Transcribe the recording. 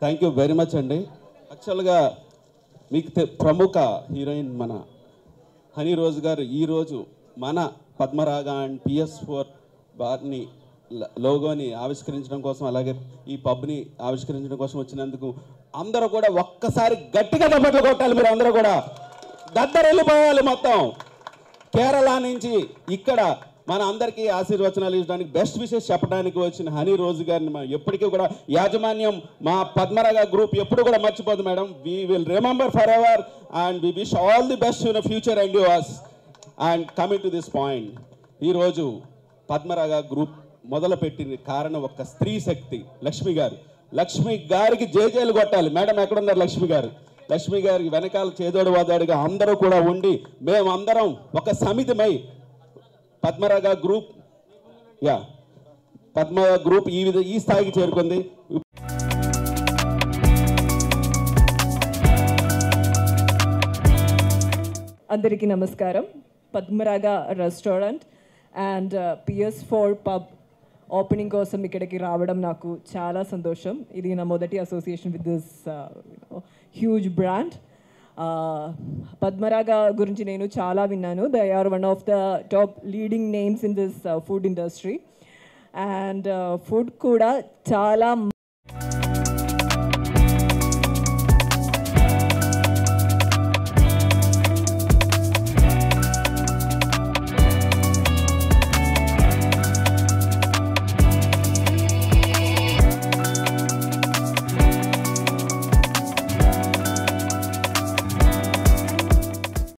Thank you very much అండి యాక్చువల్గా మీకు ప్రముఖ హీరోయిన్ మన హనీ రోజ్ గారు ఈరోజు మన Padmaraga and P S four బార్ని లోగోని ఆవిష్కరించడం కోసం అలాగే ఈ పబ్ని ఆవిష్కరించడం కోసం వచ్చినందుకు అందరూ కూడా ఒక్కసారి గట్టిగా దెబ్బట్లు కొట్టాలి మీరు అందరూ కూడా. దద్దరు వెళ్ళిపోవాలి మొత్తం. కేరళ నుంచి ఇక్కడ మన అందరికీ ఆశీర్వచనాలు ఇవ్వడానికి బెస్ట్ విషెస్ చెప్పడానికి వచ్చిన హనీ రోజు గారిని మనం ఎప్పటికీ కూడా యాజమాన్యం మా పద్మరాగ గ్రూప్ ఎప్పుడు కూడా మర్చిపోదు madam. We will remember for ever and we wish all the best in future and yours and coming to this point ఈరోజు పద్మరాగ గ్రూప్ మొదలుపెట్టిన కారణం ఒక స్త్రీ శక్తి లక్ష్మి గారు. లక్ష్మి గారికి జేజేలు కొట్టాలి. మేడం ఎక్కడున్నారు లక్ష్మి గారు? లక్ష్మి గారికి వెనకాల చేదోడు వాదాడుగా అందరూ కూడా ఉండి మేమందరం ఒక సమితిమై పద్మరాగ గ్రూప్ యా పద్మ గ్రూప్ ఈ విధ ఈ స్థాయికి చేరుకుంది. అందరికీ నమస్కారం. Padmaraga restaurant and PS four pub opening కోసం ఇక్కడికి రావడం నాకు చాలా సంతోషం. ఇది నా మొదటి association with this huge brand Padmaraga గురించి నేను చాలా విన్నాను. They are one of the top leading names in this food industry and food కూడా చాలా